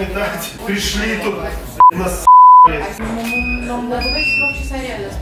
отметать. Пришли тут, а нас нам надо выйти два часа реально.